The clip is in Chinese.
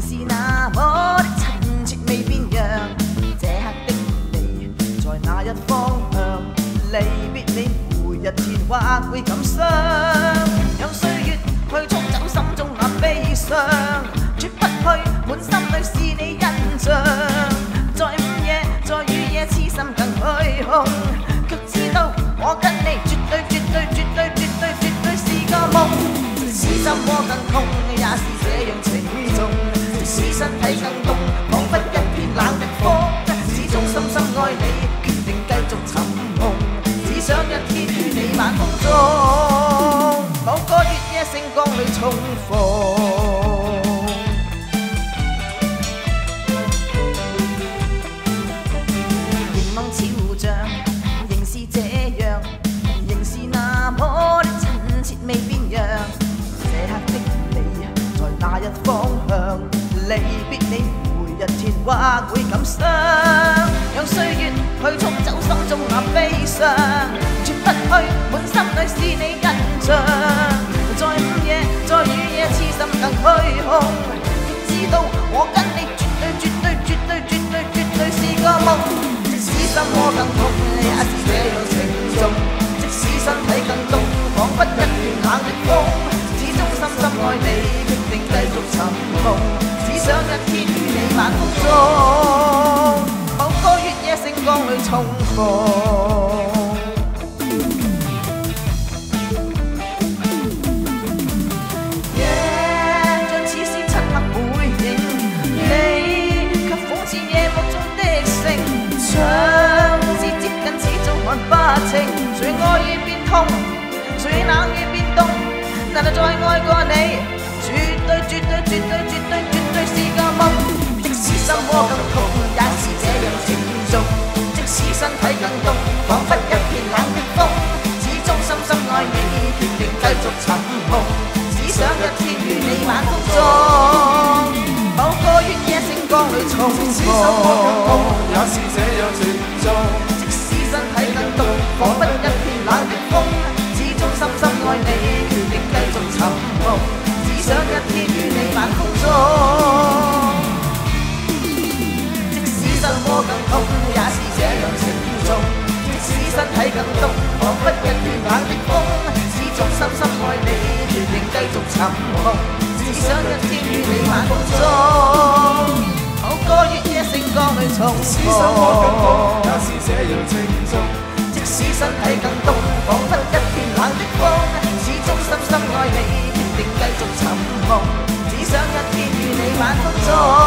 情是那麼的情節未變樣，這刻的你在哪一方向？離別你每日電話會感傷，讓歲月去沖走心中那悲傷。使身体更冻，仿佛一片冷的风，始终深深爱你，决定继续沉梦。只想一天与你晚风中，某个月夜星光里重逢。离别你每日甜或会感伤，让岁月去冲走心中那悲伤，绝不去满心里是你印象。在午夜，在雨夜，痴心更虚空，想一天与你晚风中，某个月夜星光里重逢。Yeah，像似是漆黑背影，你却仿似夜幕中的星像是接近似做看不清，谁爱与变痛，谁冷与变冻，难道再爱过你？绝对绝对绝对绝对绝对 星光裏重逢。也是这样情重。即使身体更冻，仿佛一片冷的风，始终深深爱你，决定繼續尋夢。只想一天与你晚空中，即使心窝更痛，也是这样情重。即使身体更冻，仿佛使心我更痛，也是这样轻松。即使身体更冻，仿佛一片冷的风，始终深深爱你，决定继续沉梦，只想一天与你晚风中。